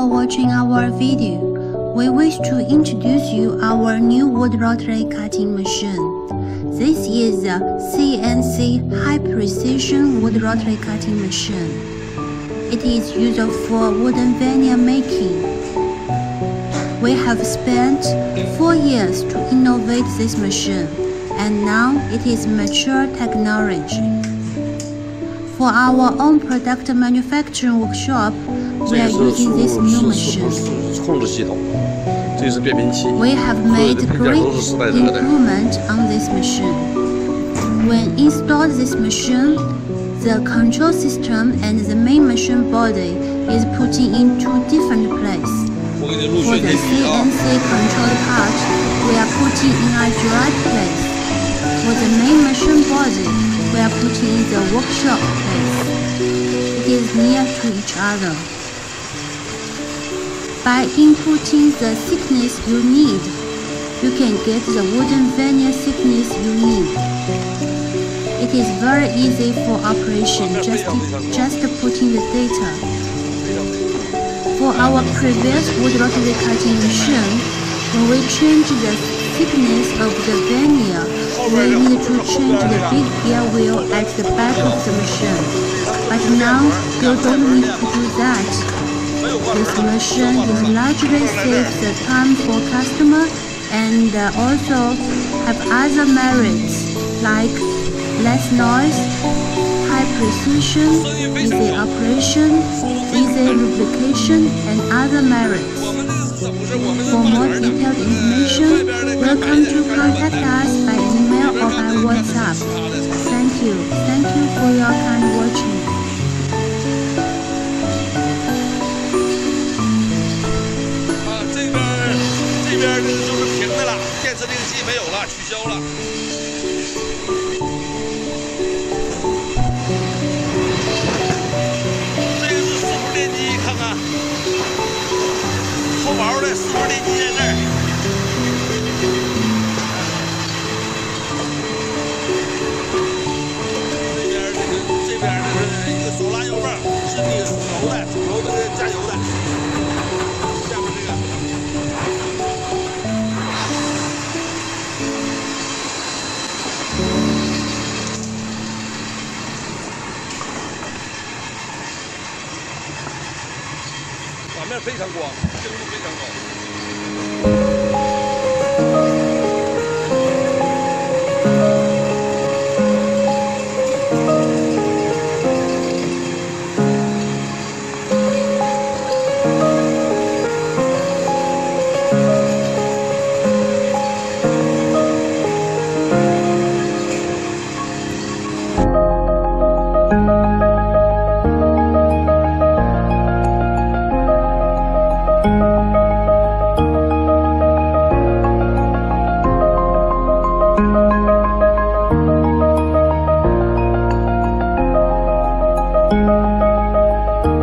for watching our video. We wish to introduce you our new wood rotary cutting machine. This is a CNC high precision wood rotary cutting machine. It is used for wooden veneer making. We have spent four years to innovate this machine, and now it is mature technology. For our own product manufacturing workshop, we are using this new machine. 控制系统，这是变频器。 We have 所有 made 的配件 great 都是时代德的。 improvement on this machine. When installed this machine, the control system and the main machine body is putting in two different places. 我给你录 For 选 the 题题啊。 CNC control part, we are putting in a direct place. For the main machine body, we are putting in the workshop place. It is near to each other. By inputting the thickness you need, you can get the wooden veneer thickness you need. It is very easy for operation, just, just putting the data. For our previous wood rotary cutting machine, when we change the thickness of the veneer, we need to change the big gear wheel at the back of the machine. But now you don't need to do that this version is largely saves the time for customer and uh, also have other merits like less noise, high precision, easy operation, easy replication, and other merits. For more detailed information, welcome to contact us by email or by WhatsApp. Thank you. Thank you for your kind 边这个就是平的了，电磁令器没有了，取消了。这个是四伏电机，看看，脱毛的四伏电机在这儿。面非常光，精度非常高。